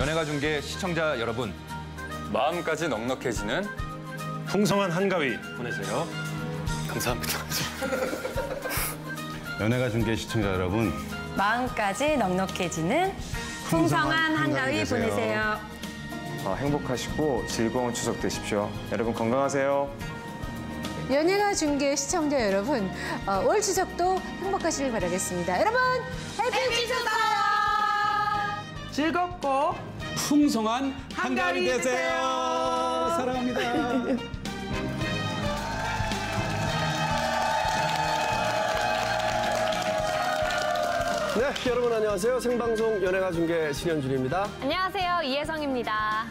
연예가 중계 시청자 여러분, 마음까지 넉넉해지는 풍성한 한가위 보내세요. 감사합니다. 연예가 중계 시청자 여러분, 마음까지 넉넉해지는 풍성한 한가위. 보내세요. 아, 행복하시고 즐거운 추석 되십시오. 여러분 건강하세요. 연예가 중계 시청자 여러분, 어, 올 추석도 행복하시길 바라겠습니다. 여러분, 해피 추석! 즐겁고 풍성한 한가위 되세요. 사랑합니다. 네, 여러분 안녕하세요. 생방송 연예가 중계 신현준입니다. 안녕하세요. 이혜성입니다.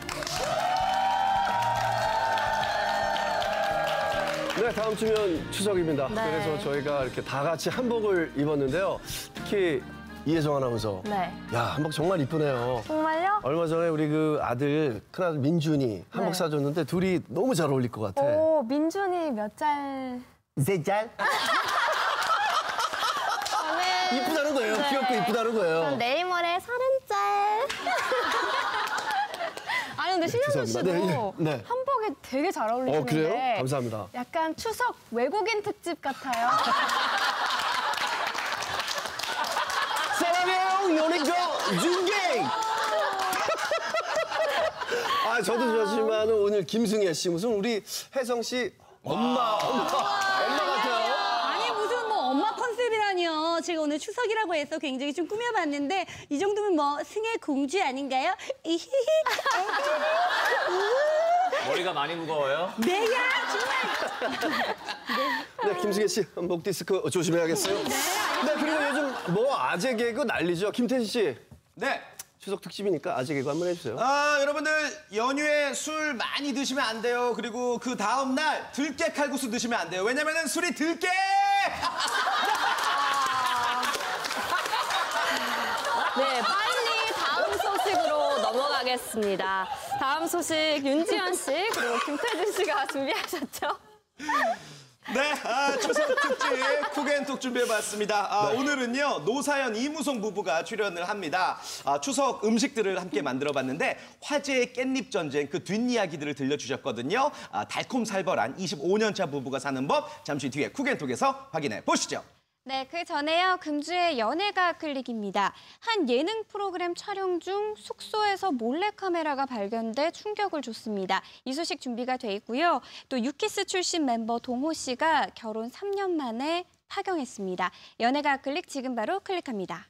네, 다음 주면 추석입니다. 네. 그래서 저희가 이렇게 다 같이 한복을 입었는데요. 특히 이혜성 아나운서. 네. 야, 한복 정말 이쁘네요. 정말요? 얼마 전에 우리 그 아들, 큰아들 민준이 한복 네. 사줬는데 둘이 너무 잘 어울릴 것 같아. 오, 민준이 몇 짤? 세 짤? 이쁘다는 거예요. 네. 귀엽고 이쁘다는 거예요. 내일 모레 서른 짤. 아니 근데 신현준 씨도 죄송합니다. 네, 네, 네. 한복에 되게 잘 어, 어울리시는데 그래요? 감사합니다. 약간 추석 외국인 특집 같아요. 사랑해요, 연예가 중계! 아, 저도 좋지만 오늘 김승혜 씨, 무슨 우리 혜성 씨 엄마, 엄마, 엄마 같아요. 아니 무슨 뭐 엄마 컨셉이라니요. 제가 오늘 추석이라고 해서 굉장히 좀 꾸며봤는데 이 정도면 뭐 승혜 공주 아닌가요? 이히히. 머리가 많이 무거워요? 네야 정말. 네, 김승혜 씨, 한복 디스크 조심해야겠어요. 네, 그리고 요즘 뭐 아재 개그 난리죠. 김태진 씨, 네. 추석 특집이니까 아재 개그 한번 해주세요. 아, 여러분들 연휴에 술 많이 드시면 안 돼요. 그리고 그 다음 날 들깨 칼국수 드시면 안 돼요. 왜냐면은 술이 들깨! 네, 빨리 다음 소식으로 넘어가겠습니다. 다음 소식 윤지현 씨 그리고 김태진 씨가 준비하셨죠? 네, 아, 추석 특집 쿡앤톡 준비해봤습니다. 아, 오늘은요 노사연 이무송 부부가 출연을 합니다. 아, 추석 음식들을 함께 만들어봤는데 화제의 깻잎 전쟁 그 뒷이야기들을 들려주셨거든요. 아, 달콤살벌한 25년차 부부가 사는 법 잠시 뒤에 쿡앤톡에서 확인해 보시죠. 네, 그 전에요. 금주의 연예가 클릭입니다. 한 예능 프로그램 촬영 중 숙소에서 몰래카메라가 발견돼 충격을 줬습니다. 이 소식 준비가 돼 있고요. 또 유키스 출신 멤버 동호 씨가 결혼 3년 만에 파경했습니다. 연예가 클릭 지금 바로 클릭합니다.